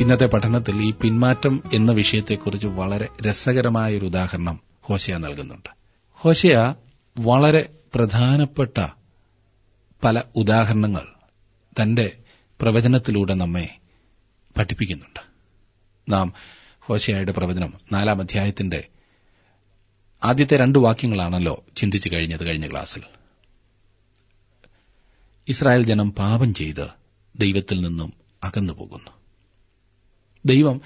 ഇന്നത്തെ പഠനത്തിൽ ഈ പിന്മാറ്റം എന്ന വിഷയത്തെക്കുറിച്ച് വളരെ രസകരമായ ഒരു ഉദാഹരണം ഹോശയ നൽകുന്നുണ്ട്. ഹോശയ വളരെ പ്രധാനപ്പെട്ട പല ഉദാഹരണങ്ങൾ തന്റെ പ്രവചനത്തിലൂടെ നമ്മെ പഠിപ്പിക്കുന്നുണ്ട്. നാം ഹോശയായുടെ പ്രവചനം നാലാം അധ്യായത്തിന്റെ ആദ്യത്തെ രണ്ട് വാക്യങ്ങളാണല്ലോ ചിന്തിച്ചു കഴിഞ്ഞത് കഴിഞ്ഞ ക്ലാസ്സിൽ. ഇസ്രായേൽ ജനം പാപം ചെയ്ത് ദൈവത്തിൽ നിന്നും അകന്നുപോകുന്നു ദൈവം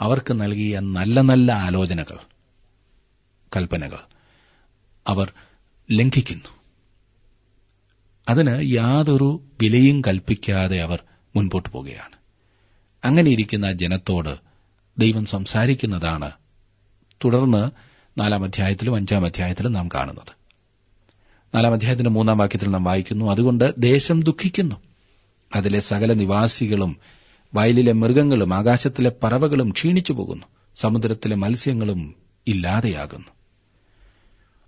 അവർക്ക് നൽകിയ നല്ല നല്ല ആലോചനകൾ കൽപ്പനകൾ അവർ ലംഘിക്കുന്നു. അതിന് യാതൊരു വിലയും കൽപ്പിക്കാതെ അവർ മുൻപോട്ട് പോകുകയാണ് അങ്ങനെയിരിക്കുന്ന ജനത്തോട് ദൈവം സംസാരിക്കുന്നതാണ്. തുടർന്ന് നാലാം അധ്യായത്തിലും അഞ്ചാം അധ്യായത്തിലും നാം കാണുന്നത്. നാലാം അധ്യായത്തിന്റെ മൂന്നാം വാക്യത്തിൽ നാം വായിക്കുന്നു അതുകൊണ്ട് ദേശം ദുഃഖിക്കുന്നു. അതിലെ സകല നിവാസികളും വയലിലെ മൃഗങ്ങളും ആകാശത്തിലെ പറവകളും ക്ഷീണിച്ചു പോകുന്നു. സമുദ്രത്തിലെ മത്സ്യങ്ങളും ഇല്ലാതെയാകുന്നു.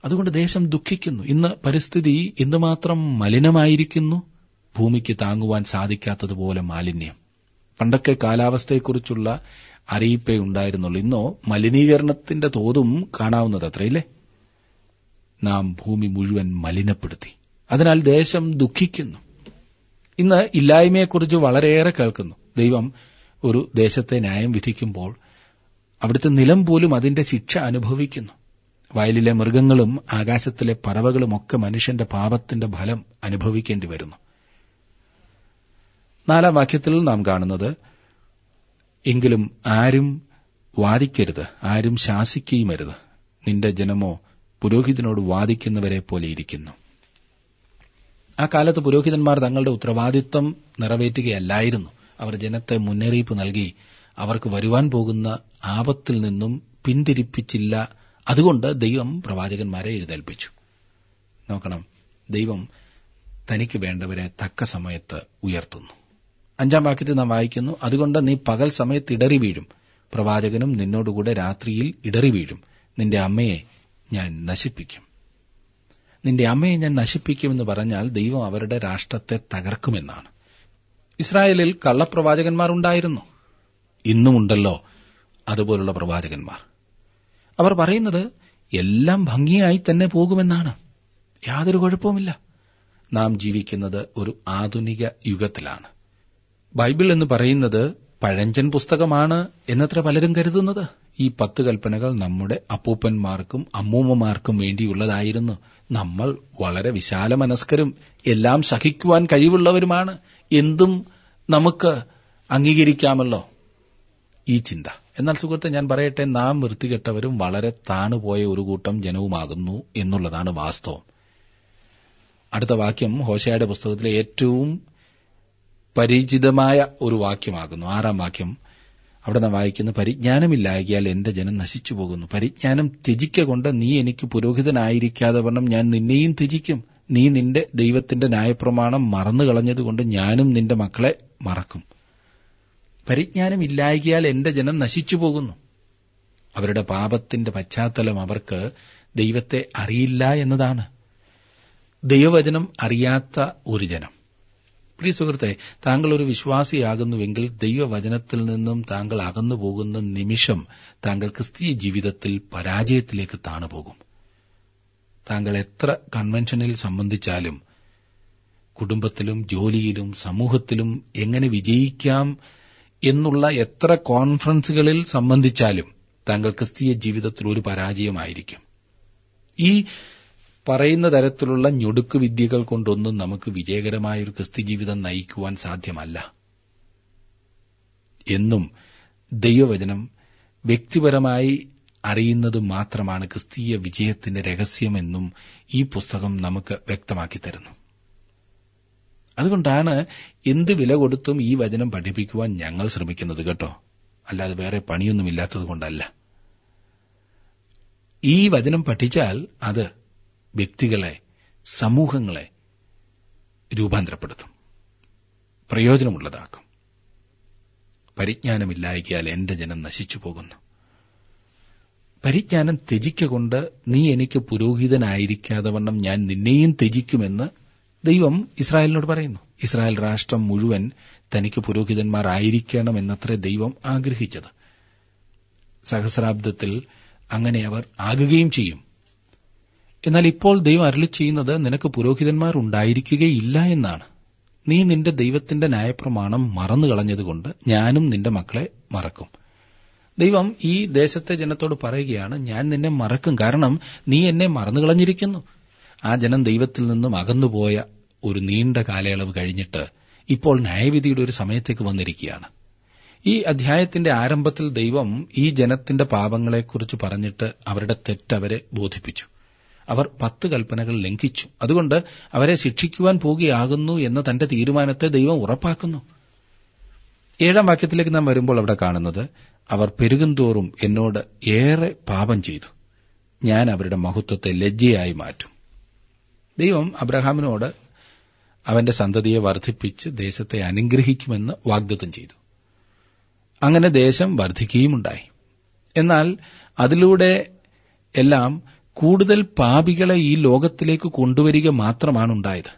അതുകൊണ്ട് ദേശം ദുഃഖിക്കുന്നു. ഇന്ന് പരിസ്ഥിതി എന്തുമാത്രം മലിനമായിരിക്കുന്നു. ഭൂമിക്ക് താങ്ങുവാൻ സാധിക്കാത്തതുപോലെ മാലിന്യം. പണ്ടൊക്കെ കാലാവസ്ഥയെക്കുറിച്ചുള്ള അറിയിപ്പേ ഉണ്ടായിരുന്നുള്ളൂ. ഇന്നോ മലിനീകരണത്തിന്റെ തോതും കാണാവുന്നത് അത്രയില്ലേ? നാം ഭൂമി മുഴുവൻ മലിനപ്പെടുത്തി. അതിനാൽ ദേശം ദുഃഖിക്കുന്നു. ഇന്ന് ഇല്ലായ്മയെക്കുറിച്ച് വളരെയേറെ കേൾക്കുന്നു. ദൈവം ഒരു ദേശത്തെ ന്യായം വിധിക്കുമ്പോൾ അവിടുത്തെ നിലം പോലും അതിന്റെ ശിക്ഷ അനുഭവിക്കുന്നു. വയലിലെ മൃഗങ്ങളും ആകാശത്തിലെ പറവകളുമൊക്കെ മനുഷ്യന്റെ പാപത്തിന്റെ ഫലം അനുഭവിക്കേണ്ടി വരുന്നു. നാലാം വാക്യത്തിൽ നാം കാണുന്നത് എങ്കിലും ആരും വാദിക്കരുത് ആരും ശാസിക്കുകയുമരുത്. നിന്റെ ജനമോ പുരോഹിതനോട് വാദിക്കുന്നവരെ പോലെ ഇരിക്കുന്നു. ആ കാലത്ത് പുരോഹിതന്മാർ തങ്ങളുടെ ഉത്തരവാദിത്വം നിറവേറ്റുകയല്ലായിരുന്നു. അവർ ജനത്തെ മുന്നറിയിപ്പ് നൽകി അവർക്ക് വരുവാൻ പോകുന്ന ആപത്തിൽ നിന്നും പിന്തിരിപ്പിച്ചില്ല. അതുകൊണ്ട് ദൈവം പ്രവാചകന്മാരെ എഴുന്നേൽപ്പിച്ചു. നോക്കണം ദൈവം തനിക്ക് വേണ്ടവരെ തക്ക സമയത്ത് ഉയർത്തുന്നു. അഞ്ചാം വാക്യത്തിൽ നാം വായിക്കുന്നു അതുകൊണ്ട് നീ പകൽ സമയത്ത് ഇടറി വീഴും. പ്രവാചകനും നിന്നോടുകൂടെ രാത്രിയിൽ ഇടറി വീഴും. നിന്റെ അമ്മയെ ഞാൻ നശിപ്പിക്കും. നിന്റെ അമ്മയെ ഞാൻ നശിപ്പിക്കുമെന്ന് പറഞ്ഞാൽ ദൈവം അവരുടെ രാഷ്ട്രത്തെ തകർക്കുമെന്നാണ്. ഇസ്രായേലിൽ കള്ളപ്രവാചകന്മാരുണ്ടായിരുന്നു ഇന്നുമുണ്ടല്ലോ അതുപോലുള്ള പ്രവാചകന്മാർ. അവർ പറയുന്നത് എല്ലാം ഭംഗിയായി തന്നെ പോകുമെന്നാണ്. യാതൊരു കുഴപ്പവുമില്ല. നാം ജീവിക്കുന്നത് ഒരു ആധുനിക യുഗത്തിലാണ്. ബൈബിൾ എന്ന് പറയുന്നത് പഴഞ്ചൻ പുസ്തകമാണ് എന്നത്ര പലരും കരുതുന്നത്. ഈ പത്ത് കൽപ്പനകൾ നമ്മുടെ അപ്പൂപ്പന്മാർക്കും അമ്മൂമ്മമാർക്കും വേണ്ടിയുള്ളതായിരുന്നു. നമ്മൾ വളരെ വിശാല മനസ്കരും എല്ലാം സഹിക്കുവാൻ കഴിവുള്ളവരുമാണ്. എന്തും നമുക്ക് അംഗീകരിക്കാമല്ലോ? ഈ ചിന്ത. എന്നാൽ സുഹൃത്തെ ഞാൻ പറയട്ടെ നാം വൃത്തികെട്ടവരും വളരെ താണുപോയ ഒരു കൂട്ടം ജനവുമാകുന്നു എന്നുള്ളതാണ് വാസ്തവം. അടുത്ത വാക്യം ഹോശയുടെ പുസ്തകത്തിലെ ഏറ്റവും പരിചിതമായ ഒരു വാക്യമാകുന്നു. ആറാം വാക്യം. അവിടെ നാം വായിക്കുന്നു പരിജ്ഞാനമില്ലായകിയാൽ എന്റെ ജനം നശിച്ചു പോകുന്നു പരിജ്ഞാനം ത്യജിക്ക കൊണ്ട് നീ എനിക്ക് പുരോഹിതനായിരിക്കാതെ വണ്ണം ഞാൻ നിന്നെയും ത്യജിക്കും. നീ നിന്റെ ദൈവത്തിന്റെ ന്യായപ്രമാണം മറന്നു കളഞ്ഞതുകൊണ്ട് ഞാനും നിന്റെ മക്കളെ മറക്കും. പരിജ്ഞാനം ഇല്ലായകിയാൽ എന്റെ ജനം നശിച്ചു പോകുന്നു അവരുടെ പാപത്തിന്റെ പശ്ചാത്തലം അവർക്ക് ദൈവത്തെ അറിയില്ല എന്നതാണ്. ദൈവവചനം അറിയാത്ത ഒരു ജനം. പ്രിയ സുഹൃത്തെ താങ്കൾ ഒരു വിശ്വാസിയാകുന്നുവെങ്കിൽ ദൈവവചനത്തിൽ നിന്നും താങ്കൾ അകന്നു പോകുന്ന നിമിഷം താങ്കൾ ക്രിസ്തീയ ജീവിതത്തിൽ പരാജയത്തിലേക്ക് താണുപോകും. താങ്കൾ എത്ര കൺവെൻഷനിൽ സംബന്ധിച്ചാലും കുടുംബത്തിലും ജോലിയിലും സമൂഹത്തിലും എങ്ങനെ വിജയിക്കാം എന്നുള്ള എത്ര കോൺഫറൻസുകളിൽ സംബന്ധിച്ചാലും താങ്കൾ ക്രിസ്തീയ ജീവിതത്തിൽ ഒരു പരാജയമായിരിക്കും. ഈ പറയുന്ന തരത്തിലുള്ള ഞൊടുക്ക് വിദ്യകൾ കൊണ്ടൊന്നും നമുക്ക് വിജയകരമായ ഒരു ക്രിസ്തി ജീവിതം നയിക്കുവാൻ സാധ്യമല്ല. എന്നും ദൈവവചനം വ്യക്തിപരമായി അറിയുന്നത് മാത്രമാണ് ക്രിസ്തീയ വിജയത്തിന്റെ രഹസ്യമെന്നും ഈ പുസ്തകം നമുക്ക് വ്യക്തമാക്കി തരുന്നു. അതുകൊണ്ടാണ് എന്ത് വില കൊടുത്തും ഈ വചനം പഠിപ്പിക്കുവാൻ ഞങ്ങൾ ശ്രമിക്കുന്നത് കേട്ടോ. അല്ലാതെ വേറെ പണിയൊന്നുമില്ലാത്തതുകൊണ്ടല്ല ഈ വചനം പഠിച്ചാൽ അത് വ്യക്തികളെ സമൂഹങ്ങളെ രൂപാന്തരപ്പെടുത്തും. പ്രയോജനമുള്ളതാക്കും. പരിജ്ഞാനമില്ലായിക്കാൽ എന്റെ ജനം നശിച്ചു പോകുന്നു പരിജ്ഞാനം ത്യജിക്കൊണ്ട് നീ എനിക്ക് പുരോഹിതനായിരിക്കാതെ വണ്ണം ഞാൻ നിന്നെയും ത്യജിക്കുമെന്ന് ദൈവം ഇസ്രായേലിനോട് പറയുന്നു. ഇസ്രായേൽ രാഷ്ട്രം മുഴുവൻ തനിക്ക് എന്നത്രേ ദൈവം ആഗ്രഹിച്ചത്. സഹസ്രാബ്ദത്തിൽ അങ്ങനെ അവർ ആകുകയും ചെയ്യും. എന്നാൽ ഇപ്പോൾ ദൈവം അരളി ചെയ്യുന്നത് നിനക്ക് പുരോഹിതന്മാർ ഉണ്ടായിരിക്കുകയില്ല എന്നാണ്. നീ നിന്റെ ദൈവത്തിന്റെ ന്യായപ്രമാണം മറന്നു കളഞ്ഞതുകൊണ്ട് ഞാനും നിന്റെ മക്കളെ മറക്കും. ദൈവം ഈ ദേശത്തെ ജനത്തോട് പറയുകയാണ് ഞാൻ നിന്നെ മറക്കും. കാരണം നീ എന്നെ മറന്നു കളഞ്ഞിരിക്കുന്നു. ആ ജനം ദൈവത്തിൽ നിന്നും അകന്നുപോയ ഒരു നീണ്ട കാലയളവ് കഴിഞ്ഞിട്ട് ഇപ്പോൾ ന്യായവിധിയുടെ ഒരു സമയത്തേക്ക് വന്നിരിക്കുകയാണ്. ഈ അധ്യായത്തിന്റെ ആരംഭത്തിൽ ദൈവം ഈ ജനത്തിന്റെ പാപങ്ങളെക്കുറിച്ച് പറഞ്ഞിട്ട് അവരുടെ തെറ്റവരെ ബോധിപ്പിച്ചു. അവർ പത്ത് കൽപ്പനകൾ ലംഘിച്ചു. അതുകൊണ്ട് അവരെ ശിക്ഷിക്കുവാൻ പോകുകയാകുന്നു എന്ന തന്റെ തീരുമാനത്തെ ദൈവം ഉറപ്പാക്കുന്നു. ഏഴാം വാക്യത്തിലേക്ക് നാം വരുമ്പോൾ അവിടെ കാണുന്നത് അവർ പെരുകുന്തോറും എന്നോട് ഏറെ പാപം ചെയ്തു. ഞാൻ അവരുടെ മഹത്വത്തെ ലജ്ജയായി മാറ്റും. ദൈവം അബ്രഹാമിനോട് അവന്റെ സന്തതിയെ വർദ്ധിപ്പിച്ച് ദേശത്തെ അനുഗ്രഹിക്കുമെന്ന് വാഗ്ദത്തം ചെയ്തു. അങ്ങനെ ദേശം വർദ്ധിക്കുകയുമുണ്ടായി. എന്നാൽ അതിലൂടെ എല്ലാം കൂടുതൽ പാപികളെ ഈ ലോകത്തിലേക്ക് കൊണ്ടുവരിക മാത്രമാണ് ഉണ്ടായത്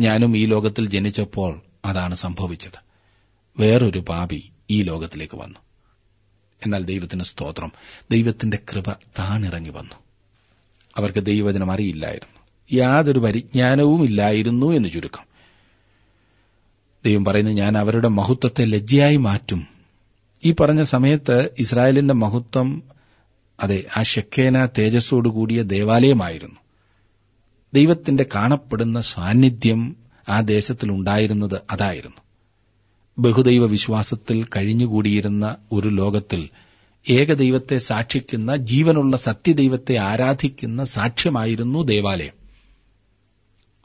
ഞാനും ഈ ലോകത്തിൽ ജനിച്ചപ്പോൾ അതാണ് സംഭവിച്ചത്. വേറൊരു പാപി ഈ ലോകത്തിലേക്ക് വന്നു. എന്നാൽ ദൈവത്തിന് സ്തോത്രം. ദൈവത്തിന്റെ കൃപ താണിറങ്ങി വന്നു. അവർക്ക് ദൈവവചനം അറിയില്ലായിരുന്നു. യാതൊരു പരിജ്ഞാനവും ഇല്ലായിരുന്നു എന്ന് ചുരുക്കം. ദൈവം പറയുന്നു ഞാൻ അവരുടെ മഹത്വത്തെ ലജ്ജയായി മാറ്റും. ഈ പറഞ്ഞ സമയത്ത് ഇസ്രായേലിന്റെ മഹത്വം അതെ ആ ഷെക്കേന തേജസ്സോടുകൂടിയ ദേവാലയമായിരുന്നു. ദൈവത്തിന്റെ കാണപ്പെടുന്ന സാന്നിധ്യം ആ ദേശത്തിലുണ്ടായിരുന്നത് അതായിരുന്നു. ബഹുദൈവ വിശ്വാസത്തിൽ കഴിഞ്ഞുകൂടിയിരുന്ന ഒരു ലോകത്തിൽ ഏകദൈവത്തെ സാക്ഷിക്കുന്ന ജീവനുള്ള സത്യദൈവത്തെ ആരാധിക്കുന്ന സാക്ഷ്യമായിരുന്നു ദേവാലയം.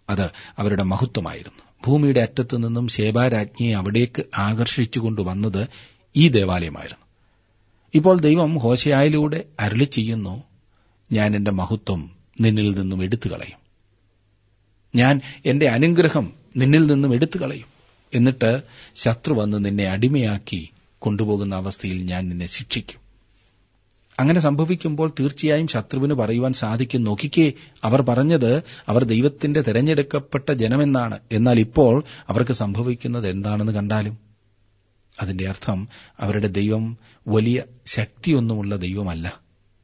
അത് അവരുടെ മഹത്വമായിരുന്നു. ഭൂമിയുടെ അറ്റത്തു നിന്നും ശേബാരാജ്ഞിയെ അവിടേക്ക് ആകർഷിച്ചുകൊണ്ടുവന്നത് ഈ ദേവാലയമായിരുന്നു. ഇപ്പോൾ ദൈവം ഹോശയായിലൂടെ അരളി ചെയ്യുന്നു ഞാൻ എന്റെ മഹത്വം നിന്നിൽ നിന്നും എടുത്തു കളയും ഞാൻ എന്റെ അനുഗ്രഹം നിന്നിൽ നിന്നും എടുത്തു കളയും എന്നിട്ട് ശത്രു വന്ന് നിന്നെ അടിമയാക്കി കൊണ്ടുപോകുന്ന അവസ്ഥയിൽ ഞാൻ നിന്നെ ശിക്ഷിക്കും. അങ്ങനെ സംഭവിക്കുമ്പോൾ തീർച്ചയായും ശത്രുവിന് പറയുവാൻ സാധിക്കും. നോക്കിക്കേ അവർ പറഞ്ഞത് അവർ ദൈവത്തിന്റെ തെരഞ്ഞെടുക്കപ്പെട്ട ജനമെന്നാണ്. എന്നാൽ ഇപ്പോൾ അവർക്ക് സംഭവിക്കുന്നത് എന്താണെന്ന് കണ്ടാലും അതിന്റെ അർത്ഥം അവരുടെ ദൈവം വലിയ ശക്തിയൊന്നുമുള്ള ദൈവമല്ല.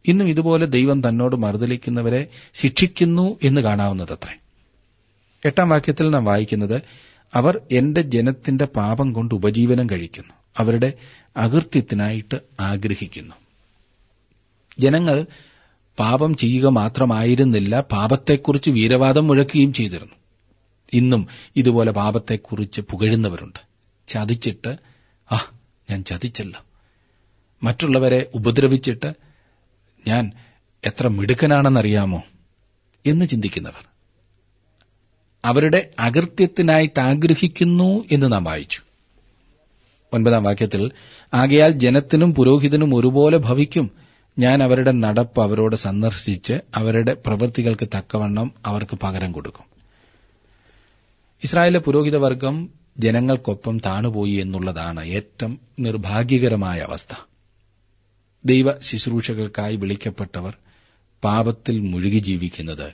ഇന്നും ഇതുപോലെ ദൈവം തന്നോട് മറുതലിക്കുന്നവരെ ശിക്ഷിക്കുന്നു എന്ന് കാണാവുന്നതത്രേ. എട്ടാം വാക്യത്തിൽ നാം വായിക്കുന്നത് അവർ എന്റെ ജനത്തിന്റെ പാപം കൊണ്ട് ഉപജീവനം കഴിക്കുന്നു. അവരുടെ അകൃത്യത്തിനായിട്ട് ആഗ്രഹിക്കുന്നു. ജനങ്ങൾ പാപം ചെയ്യുക മാത്രമായിരുന്നില്ല പാപത്തെക്കുറിച്ച് വീരവാദം മുഴക്കുകയും ചെയ്തിരുന്നു. ഇന്നും ഇതുപോലെ പാപത്തെക്കുറിച്ച് പുകഴുന്നവരുണ്ട്. ചതിച്ചിട്ട് ആ ഞാൻ ചതിച്ചല്ലോ. മറ്റുള്ളവരെ ഉപദ്രവിച്ചിട്ട് ഞാൻ എത്ര മിടുക്കനാണെന്നറിയാമോ എന്ന് ചിന്തിക്കുന്നവർ. അവരുടെ അകൃത്യത്തിനായിട്ട് ആഗ്രഹിക്കുന്നു എന്ന് നാം വായിച്ചു. ഒൻപതാം വാക്യത്തിൽ ആകയാൽ ജനത്തിനും പുരോഹിതനും ഒരുപോലെ ഭവിക്കും. ഞാൻ അവരുടെ നടപ്പ് അവരോട് സന്ദർശിച്ച് അവരുടെ പ്രവൃത്തികൾക്ക് തക്കവണ്ണം അവർക്ക് പകരം കൊടുക്കും. ഇസ്രായേലിലെ പുരോഹിതവർഗം ജനങ്ങൾക്കൊപ്പം താണുപോയി എന്നുള്ളതാണ് ഏറ്റവും നിർഭാഗ്യകരമായ അവസ്ഥ. ദൈവ ശുശ്രൂഷകൾക്കായി വിളിക്കപ്പെട്ടവർ പാപത്തിൽ മുഴുകി ജീവിക്കുന്നത്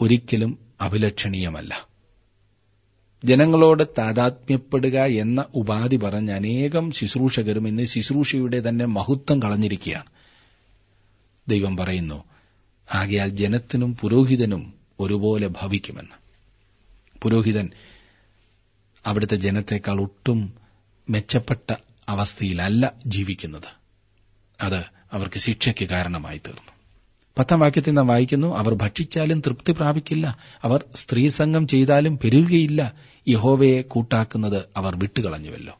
ഒരിക്കലും അഭിലക്ഷണീയമല്ല. ജനങ്ങളോട് താതാത്മ്യപ്പെടുക എന്ന ഉപാധി പറഞ്ഞ് അനേകം ശുശ്രൂഷകരും ഇന്ന് ശുശ്രൂഷയുടെ തന്നെ മഹത്വം കളഞ്ഞിരിക്കുകയാണ്. ദൈവം പറയുന്നു ആകയാൽ ജനത്തിനും പുരോഹിതനും ഒരുപോലെ ഭവിക്കുമെന്ന്. പുരോഹിതൻ അവിടുത്തെ ജനത്തെക്കാൾ ഒട്ടും മെച്ചപ്പെട്ട അവസ്ഥയിലല്ല ജീവിക്കുന്നത്. അത് അവർക്ക് ശിക്ഷയ്ക്ക് കാരണമായി തീർന്നു. പത്താം വാക്യത്തിൽ നാം വായിക്കുന്നു അവർ ഭക്ഷിച്ചാലും തൃപ്തി പ്രാപിക്കില്ല. അവർ സ്ത്രീസംഗം ചെയ്താലും പെരുകുകയില്ല. യഹോവയെ കൂട്ടാക്കുന്നത് അവർ വിട്ടുകളഞ്ഞുവല്ലോ.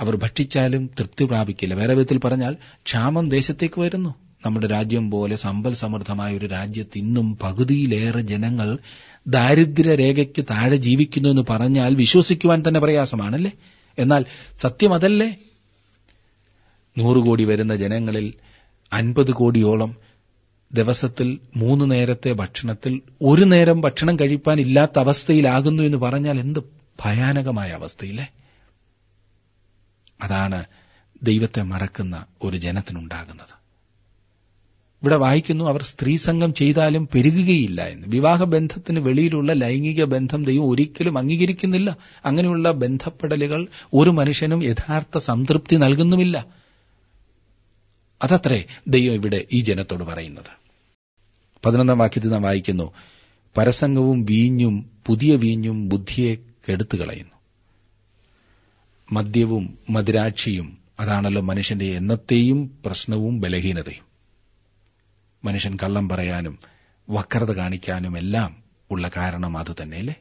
അവർ ഭക്ഷിച്ചാലും തൃപ്തി പ്രാപിക്കില്ല. വേറെ വിധത്തിൽ പറഞ്ഞാൽ ക്ഷാമം ദേശത്തേക്ക് വരുന്നു. നമ്മുടെ രാജ്യം പോലെ സമ്പൽ സമൃദ്ധമായ ഒരു രാജ്യത്ത് ഇന്നും പകുതിയിലേറെ ജനങ്ങൾ ദാരിദ്ര്യ രേഖയ്ക്ക് താഴെ ജീവിക്കുന്നു എന്ന് പറഞ്ഞാൽ വിശ്വസിക്കുവാൻ തന്നെ പ്രയാസമാണല്ലേ? എന്നാൽ സത്യം അതല്ലേ? കോടി വരുന്ന ജനങ്ങളിൽ അൻപത് കോടിയോളം ദിവസത്തിൽ മൂന്ന് നേരത്തെ ഭക്ഷണത്തിൽ ഒരു നേരം ഭക്ഷണം കഴിപ്പാൻ ഇല്ലാത്ത അവസ്ഥയിലാകുന്നു എന്ന് പറഞ്ഞാൽ എന്ത് ഭയാനകമായ അവസ്ഥയില്ലേ? അതാണ് ദൈവത്തെ മറക്കുന്ന ഒരു ജനത്തിനുണ്ടാകുന്നത്. ഇവിടെ വായിക്കുന്നു അവർ സ്ത്രീ സംഘം ചെയ്താലും പെരുകുകയില്ല എന്ന്. വിവാഹ ബന്ധത്തിന് വെളിയിലുള്ള ലൈംഗിക ബന്ധം ദൈവം ഒരിക്കലും അംഗീകരിക്കുന്നില്ല. അങ്ങനെയുള്ള ബന്ധപ്പെടലുകൾ ഒരു മനുഷ്യനും യഥാർത്ഥ സംതൃപ്തി നൽകുന്നുമില്ല. അതത്രേ ദൈവം ഇവിടെ ഈ ജനത്തോട് പറയുന്നത്. പതിനൊന്നാം വാക്യത്തിൽ നാം വായിക്കുന്നു പരസംഗവും വീഞ്ഞും പുതിയ വീഞ്ഞും ബുദ്ധിയെ കെടുത്തു കളയുന്നു. മദ്യവും മദിരാക്ഷിയും അതാണല്ലോ മനുഷ്യന്റെ എന്നത്തെയും പ്രശ്നവും ബലഹീനതയും. മനുഷ്യൻ കള്ളം പറയാനും വക്രത കാണിക്കാനും എല്ലാം ഉള്ള കാരണം അത് തന്നെയല്ലേ?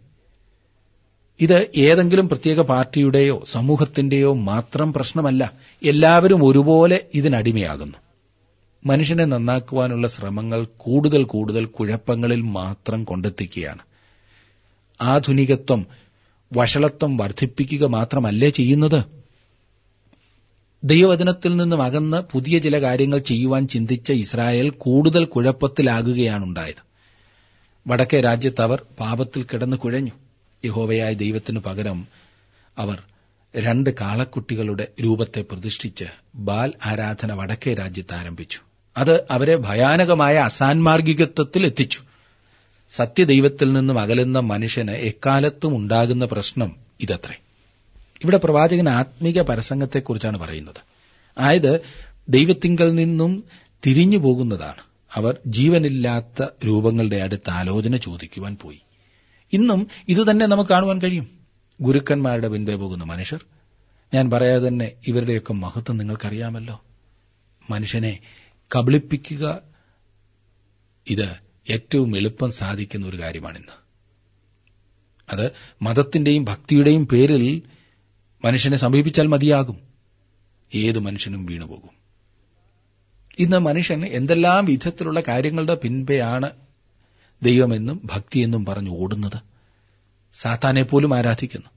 ഇത് ഏതെങ്കിലും പ്രത്യേക പാർട്ടിയുടെയോ സമൂഹത്തിന്റെയോ മാത്രം പ്രശ്നമല്ല എല്ലാവരും ഒരുപോലെ ഇതിനടിമയാകുന്നു. മനുഷ്യനെ നന്നാക്കുവാനുള്ള ശ്രമങ്ങൾ കൂടുതൽ കൂടുതൽ കുഴപ്പങ്ങളിൽ മാത്രം കൊണ്ടെത്തിക്കുകയാണ്. ആധുനികത്വം വഷളത്വം വർദ്ധിപ്പിക്കുക മാത്രമല്ലേ ചെയ്യുന്നത്? ദൈവവചനത്തിൽ നിന്നും അകന്ന് പുതിയ ചില കാര്യങ്ങൾ ചെയ്യുവാൻ ചിന്തിച്ച ഇസ്രായേൽ കൂടുതൽ കുഴപ്പത്തിലാകുകയാണുണ്ടായത്. വടക്കേ രാജ്യത്ത് അവർ പാപത്തിൽ കിടന്നു കുഴഞ്ഞു. യഹോവയായ ദൈവത്തിനു പകരം അവർ രണ്ട് കാളക്കുട്ടികളുടെ രൂപത്തെ പ്രതിഷ്ഠിച്ച് ബാൽ ആരാധന വടക്കേ രാജ്യത്ത് ആരംഭിച്ചു. അത് അവരെ ഭയാനകമായ അസാൻമാർഗികത്വത്തിൽ എത്തിച്ചു. സത്യദൈവത്തിൽ നിന്നും അകലുന്ന മനുഷ്യന് എക്കാലത്തും ഉണ്ടാകുന്ന പ്രശ്നം ഇതത്രേ. ഇവിടെ പ്രവാചകൻ ആത്മീക പരസംഗത്തെക്കുറിച്ചാണ് പറയുന്നത്. ആയത് ദൈവത്തിങ്കൽ നിന്നും തിരിഞ്ഞു പോകുന്നതാണ്. അവർ ജീവനില്ലാത്ത രൂപങ്ങളുടെ അടുത്ത് ആലോചന ചോദിക്കുവാൻ പോയി. ഇന്നും ഇതുതന്നെ നമുക്ക് കാണുവാൻ കഴിയും. ഗുരുക്കന്മാരുടെ പിൻപേ പോകുന്ന മനുഷ്യർ. ഞാൻ പറയാതെ തന്നെ ഇവരുടെയൊക്കെ മഹത്വം നിങ്ങൾക്കറിയാമല്ലോ. മനുഷ്യനെ കബളിപ്പിക്കുക ഇത് ഏറ്റവും എളുപ്പം സാധിക്കുന്ന ഒരു കാര്യമാണിന്ന്. അത് മതത്തിന്റെയും ഭക്തിയുടെയും പേരിൽ മനുഷ്യനെ സമീപിച്ചാൽ മതിയാകും. ഏത് മനുഷ്യനും വീണുപോകും. ഇന്ന് മനുഷ്യൻ എന്തെല്ലാം വിധത്തിലുള്ള കാര്യങ്ങളുടെ പിൻപെയാണ് ദൈവമെന്നും ഭക്തിയെന്നും പറഞ്ഞു ഓടുന്നത്. സാത്താനെ പോലും ആരാധിക്കുന്നു.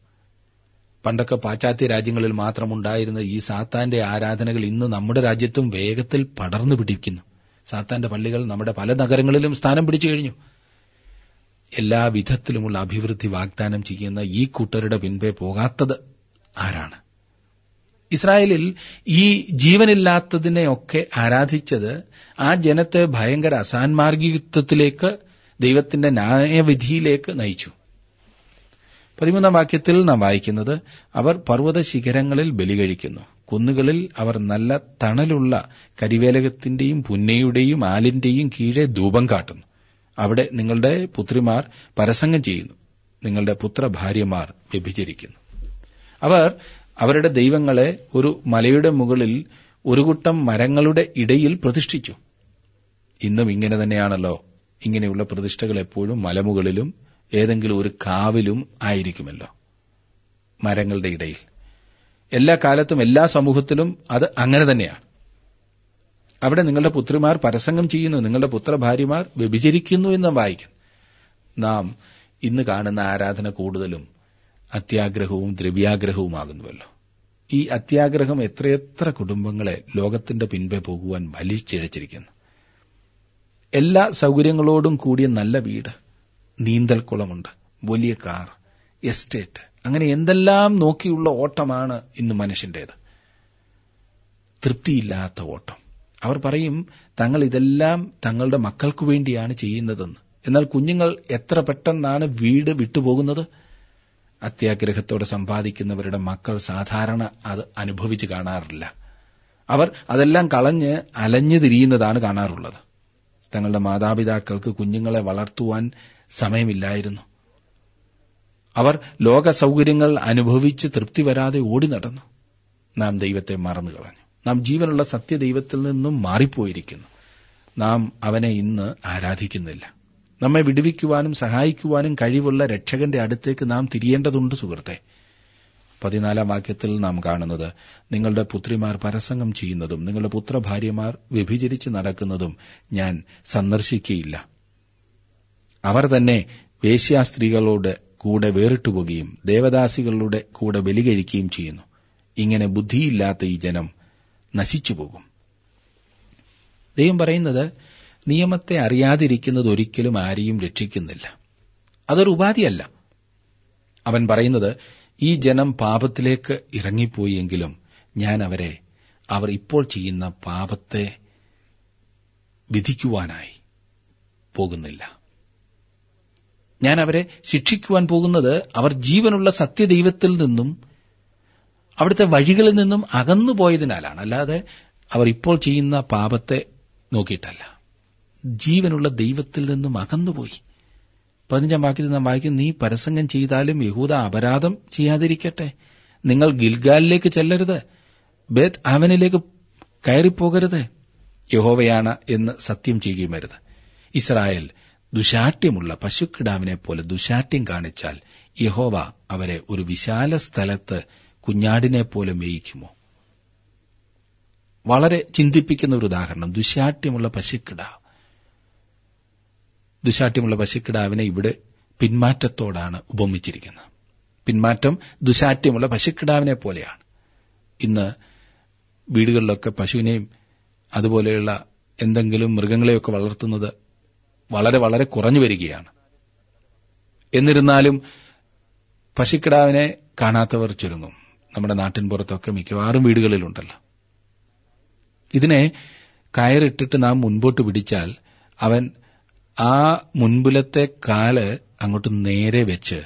പണ്ടൊക്കെ പാശ്ചാത്യ രാജ്യങ്ങളിൽ മാത്രമുണ്ടായിരുന്ന ഈ സാത്താന്റെ ആരാധനകൾ ഇന്ന് നമ്മുടെ രാജ്യത്തും വേഗത്തിൽ പടർന്നു പിടിക്കുന്നു. സാത്താന്റെ പള്ളികൾ നമ്മുടെ പല നഗരങ്ങളിലും സ്ഥാനം പിടിച്ചു കഴിഞ്ഞു. എല്ലാ വിധത്തിലുമുള്ള അഭിവൃദ്ധി വാഗ്ദാനം ചെയ്യുന്ന ഈ കൂട്ടരുടെ പിൻപേ പോകാത്തത് ആരാണ്? ഇസ്രായേലിൽ ഈ ജീവനില്ലാത്തതിനെയൊക്കെ ആരാധിച്ചത് ആ ജനത്തെ ഭയങ്കര അസാൻമാർഗികത്വത്തിലേക്ക് ദൈവത്തിന്റെ ന്യായവിധിയിലേക്ക് നയിച്ചു. പതിമൂന്നാം വാക്യത്തിൽ നാം വായിക്കുന്നത് അവർ പർവത ശിഖരങ്ങളിൽ ബലി കഴിക്കുന്നു. കുന്നുകളിൽ അവർ നല്ല തണലുള്ള കരിവേലകത്തിന്റെയും പുന്നയുടെയും ആലിന്റെയും കീഴെ ധൂപം കാട്ടുന്നു. അവിടെ നിങ്ങളുടെ പുത്രിമാർ പരസംഗം ചെയ്യുന്നു. നിങ്ങളുടെ പുത്രഭാര്യമാർ വ്യഭിചരിക്കുന്നു. അവർ അവരുടെ ദൈവങ്ങളെ ഒരു മലയുടെ മുകളിൽ ഒരു കൂട്ടം മരങ്ങളുടെ ഇടയിൽ പ്രതിഷ്ഠിച്ചു. ഇന്നും ഇങ്ങനെ തന്നെയാണല്ലോ. ഇങ്ങനെയുള്ള പ്രതിഷ്ഠകൾ എപ്പോഴും മലമുകളിലും ഏതെങ്കിലും ഒരു കാവിലും ആയിരിക്കുമല്ലോ. മരങ്ങളുടെ ഇടയിൽ. എല്ലാ കാലത്തും എല്ലാ സമൂഹത്തിലും അത് അങ്ങനെ തന്നെയാണ്. അവിടെ നിങ്ങളുടെ പുത്രിമാർ പരസംഗം ചെയ്യുന്നു നിങ്ങളുടെ പുത്രഭാര്യമാർ വ്യഭിചരിക്കുന്നു എന്ന് വായിക്കുന്നു. നാം ഇന്ന് കാണുന്ന ആരാധന കൂടുതലും അത്യാഗ്രഹവും ദ്രവ്യാഗ്രഹവുമാകുന്നുവല്ലോ. ഈ അത്യാഗ്രഹം എത്രയെത്ര കുടുംബങ്ങളെ ലോകത്തിന്റെ പിൻപേ പോകുവാൻ വലിച്ചിഴച്ചിരിക്കുന്നു. എല്ലാ സൗകര്യങ്ങളോടും കൂടിയ നല്ല വീട് നീന്തൽക്കുളമുണ്ട് വലിയ കാർ എസ്റ്റേറ്റ് അങ്ങനെ എന്തെല്ലാം നോക്കിയുള്ള ഓട്ടമാണ് ഇന്ന് മനുഷ്യന്റേത്. തൃപ്തിയില്ലാത്ത ഓട്ടം. അവർ പറയും തങ്ങൾ ഇതെല്ലാം തങ്ങളുടെ മക്കൾക്കു വേണ്ടിയാണ് ചെയ്യുന്നതെന്ന്. എന്നാൽ കുഞ്ഞുങ്ങൾ എത്ര പെട്ടെന്നാണ് വീട് വിട്ടുപോകുന്നത്? അത്യാഗ്രഹത്തോടെ സമ്പാദിക്കുന്നവരുടെ മക്കൾ സാധാരണ അത് അനുഭവിച്ച് കാണാറില്ല. അവർ അതെല്ലാം കളഞ്ഞ് അലഞ്ഞു തിരിയുന്നതാണ് കാണാറുള്ളത്. തങ്ങളുടെ മാതാപിതാക്കൾക്ക് കുഞ്ഞുങ്ങളെ വളർത്തുവാൻ സമയമില്ലായിരുന്നു. അവർ ലോക സൗകര്യങ്ങൾ അനുഭവിച്ച് തൃപ്തി വരാതെ ഓടി നടന്നു. നാം ദൈവത്തെ മറന്നു കളഞ്ഞു. നാം ജീവനുള്ള സത്യദൈവത്തിൽ നിന്നും മാറിപ്പോയിരിക്കുന്നു. നാം അവനെ ഇന്ന് ആരാധിക്കുന്നില്ല. നമ്മെ വിടുവിക്കുവാനും സഹായിക്കുവാനും കഴിവുള്ള രക്ഷകന്റെ അടുത്തേക്ക് നാം തിരിയേണ്ടതുണ്ട് സുഹൃത്തെ. പതിനാലാം വാക്യത്തിൽ നാം കാണുന്നത് നിങ്ങളുടെ പുത്രിമാർ പരസംഗം ചെയ്യുന്നതും നിങ്ങളുടെ പുത്രഭാര്യമാർ വ്യഭിചരിച്ച് നടക്കുന്നതും ഞാൻ സന്ദർശിക്കയില്ല. അവർ തന്നെ വേശ്യാസ്ത്രീകളോട് കൂടെ വേറിട്ടുപോകുകയും ദേവദാസികളുടെ കൂടെ ബലി കഴിക്കുകയും ചെയ്യുന്നു. ഇങ്ങനെ ബുദ്ധിയില്ലാത്ത ഈ ജനം നശിച്ചുപോകും. ദൈവം പറയുന്നത് നിയമത്തെ അറിയാതിരിക്കുന്നത് ഒരിക്കലും ആരെയും രക്ഷിക്കുന്നില്ല. അതൊരു ഉപാധിയല്ല. അവൻ പറയുന്നത് ഈ ജനം പാപത്തിലേക്ക് ഇറങ്ങിപ്പോയി എങ്കിലും ഞാൻ അവരെ അവർ ഇപ്പോൾ ചെയ്യുന്ന പാപത്തെ വിധിക്കുവാനായി പോകുന്നില്ല. ഞാൻ അവരെ ശിക്ഷിക്കുവാൻ പോകുന്നത് അവർ ജീവനുള്ള സത്യദൈവത്തിൽ നിന്നും അവിടുത്തെ വഴികളിൽ നിന്നും അകന്നുപോയതിനാലാണ്. അല്ലാതെ അവർ ഇപ്പോൾ ചെയ്യുന്ന പാപത്തെ നോക്കിയിട്ടല്ല. ജീവനുള്ള ദൈവത്തിൽ നിന്നും അകന്നുപോയി. പതിനഞ്ചാം വാക്യത്തിൽ നാം വായിക്കും നീ പരസംഗം ചെയ്താലും യഹൂദ അപരാധം ചെയ്യാതിരിക്കട്ടെ. നിങ്ങൾ ഗിൽഗാലിലേക്ക് ചെല്ലരുത്. ബേത് അവനിലേക്ക് കയറിപ്പോകരുത്. യഹോവയാണ് എന്ന് സത്യം ചെയ്യുമരുത് ഇസ്രായേൽ ദുശാഠ്യമുള്ള പശുക്കിടാവിനെ പോലെ ദുശാഠ്യം കാണിച്ചാൽ യഹോവ അവരെ ഒരു വിശാല സ്ഥലത്ത് കുഞ്ഞാടിനെ പോലെ മേയിക്കുമോ? വളരെ ചിന്തിപ്പിക്കുന്ന ഒരു ഉദാഹരണം ദുശാഠ്യമുള്ള പശുക്കിടാവ്. ദുശാഠ്യമുള്ള പശുക്കിടാവിനെ ഇവിടെ പിന്മാറ്റത്തോടാണ് ഉപമിച്ചിരിക്കുന്നത്. പിന്മാറ്റം ദുശാഠ്യമുള്ള പശുക്കിടാവിനെ പോലെയാണ്. ഇന്ന് വീടുകളിലൊക്കെ പശുവിനെയും അതുപോലെയുള്ള എന്തെങ്കിലും മൃഗങ്ങളെയൊക്കെ വളർത്തുന്നത് വളരെ വളരെ കുറഞ്ഞു വരികയാണ്. എന്നിരുന്നാലും പശുക്കിടാവിനെ കാണാത്തവർ ചുരുങ്ങും. നമ്മുടെ നാട്ടിൻ പുറത്തൊക്കെ മിക്കവാറും വീടുകളിലുണ്ടല്ലോ. ഇതിനെ കയറിട്ടിട്ട് നാം മുൻപോട്ട് പിടിച്ചാൽ അവൻ ആ മുൻപുലത്തെ കാൽ അങ്ങോട്ട് നേരെ വെച്ച്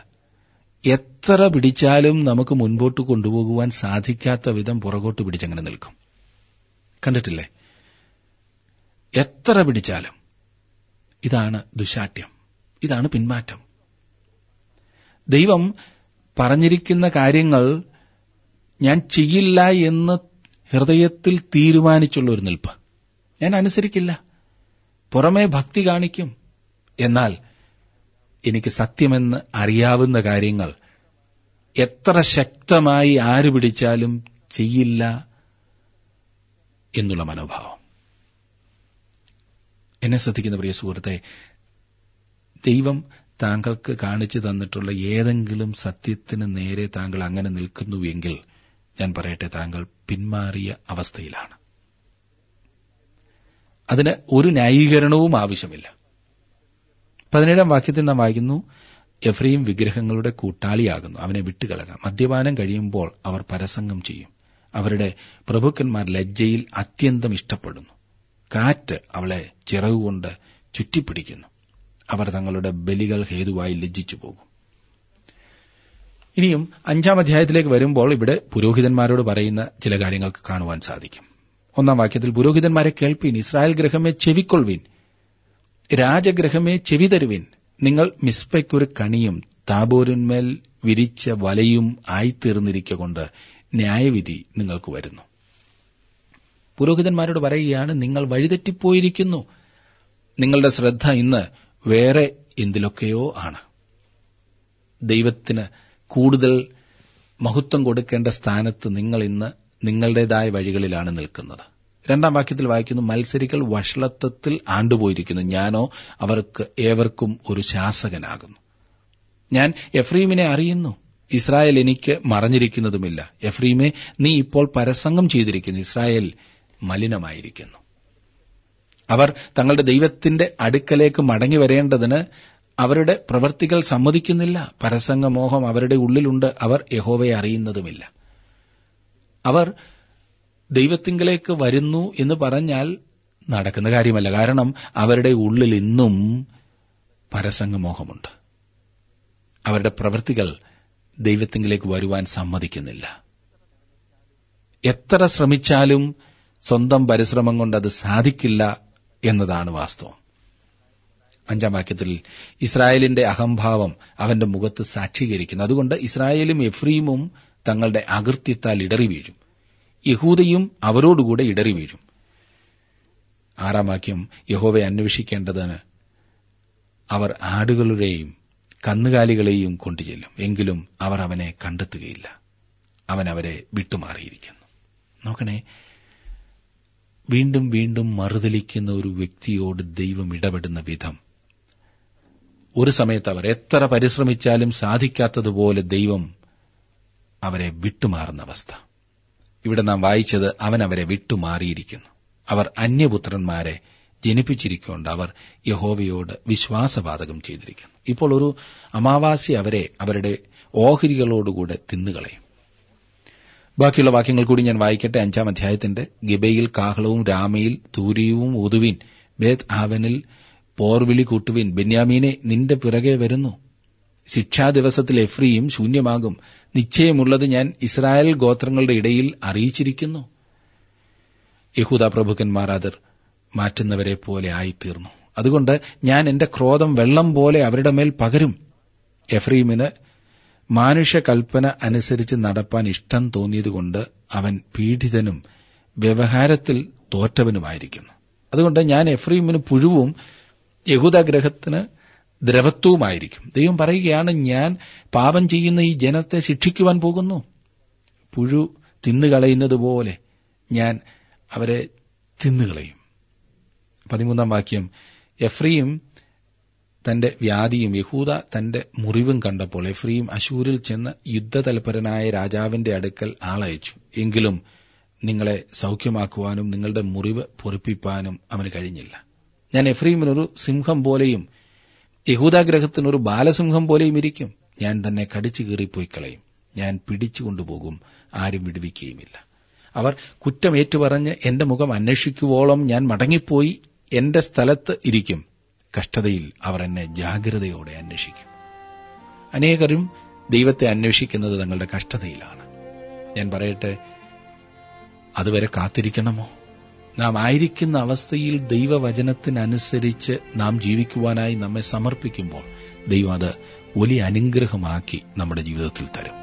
എത്ര പിടിച്ചാലും നമുക്ക് മുൻപോട്ട് കൊണ്ടുപോകുവാൻ സാധിക്കാത്ത വിധം പുറകോട്ട് പിടിച്ചങ്ങനെ നിൽക്കും. കണ്ടിട്ടില്ലേ? എത്ര പിടിച്ചാലും ഇതാണ് ദുശാഠ്യം. ഇതാണ് പിന്മാറ്റം. ദൈവം പറഞ്ഞിരിക്കുന്ന കാര്യങ്ങൾ ഞാൻ ചെയ്യില്ല എന്ന് ഹൃദയത്തിൽ തീരുമാനിച്ചുള്ള ഒരു നിൽപ്പ്. ഞാൻ അനുസരിക്കില്ല. പുറമേ ഭക്തി കാണിക്കും. എന്നാൽ എനിക്ക് സത്യമെന്ന് അറിയാവുന്ന കാര്യങ്ങൾ എത്ര ശക്തമായി ആര് പിടിച്ചാലും ചെയ്യില്ല എന്നുള്ള മനോഭാവം. എന്നെ ശ്രദ്ധിക്കുന്ന പ്രിയ സുഹൃത്തെ ദൈവം താങ്കൾക്ക് കാണിച്ചു തന്നിട്ടുള്ള ഏതെങ്കിലും സത്യത്തിന് നേരെ താങ്കൾ അങ്ങനെ നിൽക്കുന്നുവെങ്കിൽ ഞാൻ പറയട്ടെ താങ്കൾ പിന്മാറിയ അവസ്ഥയിലാണ്. അതിന് ഒരു ന്യായീകരണവും ആവശ്യമില്ല. പതിനേഴാം വാക്യത്തിൽ നാം വായിക്കുന്നു എഫ്രീം വിഗ്രഹങ്ങളുടെ കൂട്ടാളിയാകുന്നു അവനെ വിട്ടുകളക. മദ്യപാനം കഴിയുമ്പോൾ അവർ പരസംഗം ചെയ്യും. അവരുടെ പ്രഭുക്കന്മാർ ലജ്ജയിൽ അത്യന്തം ഇഷ്ടപ്പെടുന്നു. കാറ്റ് അവളെ ചിറകുകൊണ്ട് ചുറ്റിപ്പിടിക്കുന്നു. അവർ തങ്ങളുടെ ബലികൾ ഹേതുവായി ലജ്ജിച്ചു പോകും. ഇനിയും അഞ്ചാം അധ്യായത്തിലേക്ക് വരുമ്പോൾ ഇവിടെ പുരോഹിതന്മാരോട് പറയുന്ന ചില കാര്യങ്ങൾക്ക് കാണുവാൻ സാധിക്കും. ഒന്നാം വാക്യത്തിൽ പുരോഹിതന്മാരെ കേൾപ്പീൻ ഇസ്രായേൽ ഗ്രഹമേ ചെവിക്കൊള്ളുവിൻ. രാജഗ്രഹമേ ചെവി തരുവിൻ. നിങ്ങൾ മിസ്പയ്ക്കൊരു കണിയും താബോരിന്മേൽ വിരിച്ച വലയും ആയിത്തീർന്നിരിക്കൊണ്ട് ന്യായവിധി നിങ്ങൾക്ക് വരുന്നു. പുരോഹിതന്മാരോട് പറയുകയാണ് നിങ്ങൾ വഴിതെറ്റിപ്പോയിരിക്കുന്നു. നിങ്ങളുടെ ശ്രദ്ധ ഇന്ന് വേറെ എന്തിലൊക്കെയോ ആണ്. ദൈവത്തിന് കൂടുതൽ മഹത്വം കൊടുക്കേണ്ട സ്ഥാനത്ത് നിങ്ങൾ ഇന്ന് നിങ്ങളുടേതായ വഴികളിലാണ് നിൽക്കുന്നത്. രണ്ടാം വാക്യത്തിൽ വായിക്കുന്നു മത്സരികൾ വഷളത്വത്തിൽ ആണ്ടുപോയിരിക്കുന്നു. ഞാനോ അവർക്ക് ഏവർക്കും ഒരു ശാസകനാകുന്നു. ഞാൻ എഫ്രീമിനെ അറിയുന്നു. ഇസ്രായേൽ എനിക്ക് മറഞ്ഞിരിക്കുന്നതുമില്ല. എഫ്രീമെ നീ ഇപ്പോൾ പരസംഗം ചെയ്തിരിക്കുന്നു. ഇസ്രായേൽ മലിനമായിരിക്കുന്നു. അവർ തങ്ങളുടെ ദൈവത്തിന്റെ അടുക്കലേക്ക് മടങ്ങി വരേണ്ടതിന് അവരുടെ പ്രവൃത്തികൾ സമ്മതിക്കുന്നില്ല. പരസംഗമോഹം അവരുടെ ഉള്ളിലുണ്ട്. അവർ യഹോവയെ അറിയുന്നതുമില്ല. അവർ ദൈവത്തിങ്കിലേക്ക് വരുന്നു എന്ന് പറഞ്ഞാൽ നടക്കുന്ന കാര്യമല്ല. കാരണം അവരുടെ ഉള്ളിൽ ഇന്നും പരസംഗമോഹമുണ്ട്. അവരുടെ പ്രവൃത്തികൾ ദൈവത്തിങ്കിലേക്ക് വരുവാൻ സമ്മതിക്കുന്നില്ല. എത്ര ശ്രമിച്ചാലും സ്വന്തം പരിശ്രമം കൊണ്ട് അത് സാധിക്കില്ല എന്നതാണ് വാസ്തവം. അഞ്ചാം വാക്യത്തിൽ ഇസ്രായേലിന്റെ അഹംഭാവം അവന്റെ മുഖത്ത് സാക്ഷീകരിക്കുന്നു. അതുകൊണ്ട് ഇസ്രായേലും എഫ്രീമും തങ്ങളുടെ അകൃത്യത്താൽ ഇടറി വീഴും യഹൂദയും അവരോടുകൂടെ ഇടറി വീഴും. ആറാം വാക്യം യഹോവയെ അന്വേഷിക്കേണ്ടതിന് അവർ ആടുകളുടെയും കന്നുകാലികളെയും കൊണ്ടുചെല്ലും. എങ്കിലും അവർ അവനെ കണ്ടെത്തുകയില്ല. അവൻ അവരെ വിട്ടുമാറിയിരിക്കുന്നു. നോക്കണേ വീണ്ടും വീണ്ടും മറുതലിക്കുന്ന ഒരു വ്യക്തിയോട് ദൈവം ഇടപെടുന്ന വിധം. ഒരു സമയത്ത് അവർ എത്ര പരിശ്രമിച്ചാലും സാധിക്കാത്തതുപോലെ ദൈവം അവരെ വിട്ടുമാറുന്ന അവസ്ഥ. ഇവിടെ നാം വായിച്ചത് അവൻ അവരെ വിട്ടുമാറിയിരിക്കുന്നു. അവർ അന്യപുത്രന്മാരെ ജനിപ്പിച്ചിരിക്കൊണ്ട് അവർ യഹോവയോട് വിശ്വാസപാതകം ചെയ്തിരിക്കുന്നു. ഇപ്പോൾ ഒരു അമാവാസി അവരെ അവരുടെ ഓഹരികളോടുകൂടെ തിന്നുകളയും. ബാക്കിയുള്ള വാക്യങ്ങൾ കൂടി ഞാൻ വായിക്കട്ടെ. അഞ്ചാം അധ്യായത്തിന്റെ ഗിബയിൽ കാഹളവും രാമയിൽ തൂരിയവും ഉതുവിൻ ബേത് ആവനിൽ പോർവിളി കൂട്ടുവിൻ. ബെന്യാമീനെ നിന്റെ പിറകെ വരുന്നു. ശിക്ഷാ ദിവസത്തിൽ എഫ്രിയും ശൂന്യമാകും. നിശ്ചയമുള്ളത് ഞാൻ ഇസ്രായേൽ ഗോത്രങ്ങളുടെ ഇടയിൽ അറിയിച്ചിരിക്കുന്നു. യഹൂദ പ്രഭുക്കന്മാർ അതിർ മാറ്റുന്നവരെ പോലെ ആയിത്തീർന്നു. അതുകൊണ്ട് ഞാൻ എന്റെ ക്രോധം വെള്ളം പോലെ അവരുടെ മേൽ പകരും. എഫ്രീമിന് മാനുഷ്യകൽപ്പന അനുസരിച്ച് നടപ്പാൻ ഇഷ്ടം തോന്നിയതുകൊണ്ട് അവൻ പീഡിതനും വ്യവഹാരത്തിൽ തോറ്റവനുമായിരിക്കുന്നു. അതുകൊണ്ട് ഞാൻ എഫ്രീമിന് പുഴുവും യഹൂദഗ്രഹത്തിന് ദ്രവത്വവുമായിരിക്കും. ദൈവം പറയുകയാണ് ഞാൻ പാപം ചെയ്യുന്ന ഈ ജനത്തെ ശിക്ഷിക്കുവാൻ പോകുന്നു. പുഴു തിന്നുകളയുന്നത് പോലെ ഞാൻ അവരെ തിന്നുകളയും പതിമൂന്നാം വാക്യം എഫ്രീം തന്റെ വ്യാധിയും യഹൂദ തന്റെ മുറിവും കണ്ടപ്പോൾ എഫ്രീം അശൂരിൽ ചെന്ന് യുദ്ധതൽപരനായ രാജാവിന്റെ അടുക്കൽ ആളയച്ചു. എങ്കിലും നിങ്ങളെ സൌഖ്യമാക്കുവാനും നിങ്ങളുടെ മുറിവ് പൊറിപ്പിപ്പാനും അവന് കഴിഞ്ഞില്ല. ഞാൻ എഫ്രീമിനൊരു സിംഹം പോലെയും യഹൂദാഗ്രഹത്തിനൊരു ബാലസിംഹം പോലെയും ഇരിക്കും. ഞാൻ തന്നെ കടിച്ചു കീറിപ്പോയി കളയും. ഞാൻ പിടിച്ചുകൊണ്ടുപോകും ആരും വിടുവിക്കുകയുമില്ല. അവർ കുറ്റം ഏറ്റുപറഞ്ഞ് എന്റെ മുഖം അന്വേഷിക്കുവോളം ഞാൻ മടങ്ങിപ്പോയി എന്റെ സ്ഥലത്ത് ഇരിക്കും. കഷ്ടതയിൽ അവർ എന്നെ ജാഗ്രതയോടെ അന്വേഷിക്കും. അനേകരും ദൈവത്തെ അന്വേഷിക്കുന്നത് തങ്ങളുടെ കഷ്ടതയിലാണ്. ഞാൻ പറയട്ടെ അതുവരെ കാത്തിരിക്കണമോ? നാം ആയിരിക്കുന്ന അവസ്ഥയിൽ ദൈവവചനത്തിനനുസരിച്ച് നാം ജീവിക്കുവാനായി നമ്മെ സമർപ്പിക്കുമ്പോൾ ദൈവം അത് വലിയ അനുഗ്രഹമാക്കി നമ്മുടെ ജീവിതത്തിൽ തരും.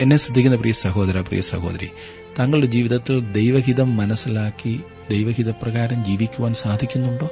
എന്നെ ശ്രദ്ധിക്കുന്ന പ്രിയ സഹോദര പ്രിയ സഹോദരി താങ്കളുടെ ജീവിതത്തിൽ ദൈവഹിതം മനസ്സിലാക്കി ദൈവഹിതപ്രകാരം ജീവിക്കുവാൻ സാധിക്കുന്നുണ്ടോ?